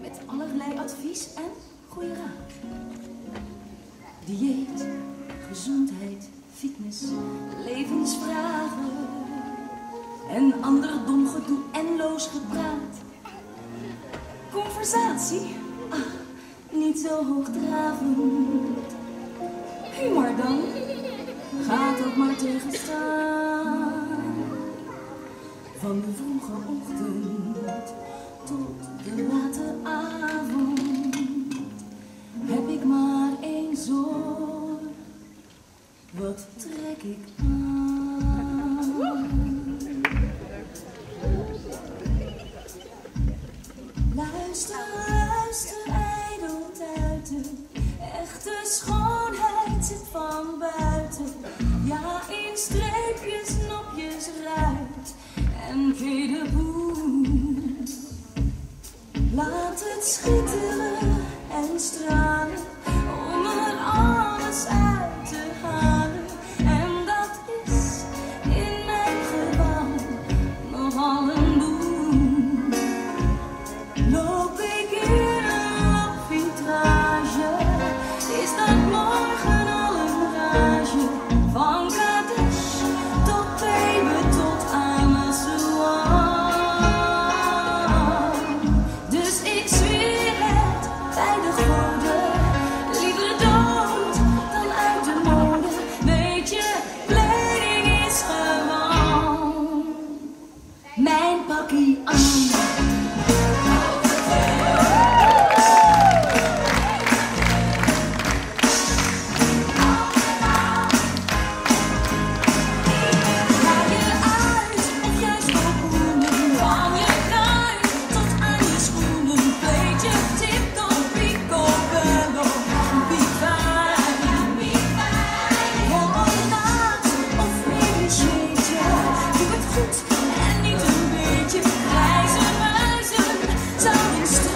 Met allerlei advies en goede raad. Dieet, gezondheid, fitness, levensvragen. En ander dom gedoe en loos gepraat. Conversatie, ah, niet zo hoogdravend. Humor dan, gaat ook maar tegenstaan. Van de vroege ochtend tot de late avond heb ik maar één zorg. Wat trek ik aan? Luister, luister, ijdeltuiten. Echte schoonheid zit van buiten. Ja, in streepjes, nopjes ruit. En de boel. Laat het schitteren en stralen. Christ.